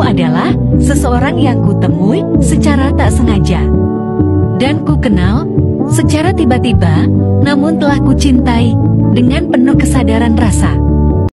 Adalah seseorang yang kutemui secara tak sengaja. Dan ku kenal secara tiba-tiba, namun telah kucintai dengan penuh kesadaran rasa.